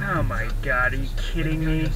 Oh my god, are you kidding me?